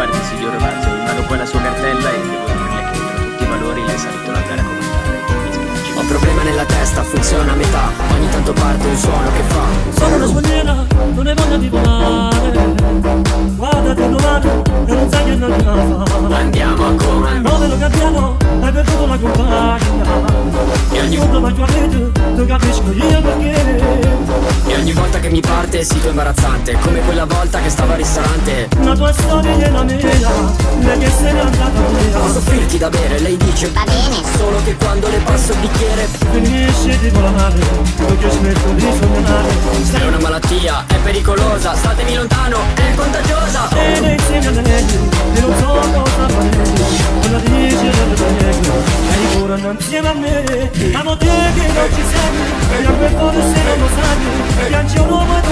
guardi, signor Vazio, ho in mano qua la sua cartella e devo dirle che tra tutti i valori le è salito l'andare a comandare. Mi spiace. Ho problema nella testa, funziona a metà. Ogni tanto parte un suono che fa. Sono una sbagliera, non hai voglia di volare. Guardati domani e non sai che non ti fa Andiamo a comandare Dove lo capiamo, hai perduto la compagna E ogni, Quando vai giù a rete, tu capisco io perché ogni parte è sito imbarazzante Come quella volta che stavo al ristorante. La tua storia è la mia, lei che se n'è andata via Posso offrirti da bere, lei dice Va bene. Solo che quando le passo il bicchiere Finisce di volare, perché smetto di sognare. È una malattia, è pericolosa Statemi lontano, è contagiosa. E lei insieme a lei, e non so cosa fare. Quella dice delle bagnette, lei non insieme a me. Amo te che non ci sei, e a quel cuore se non lo sai Piange un uomo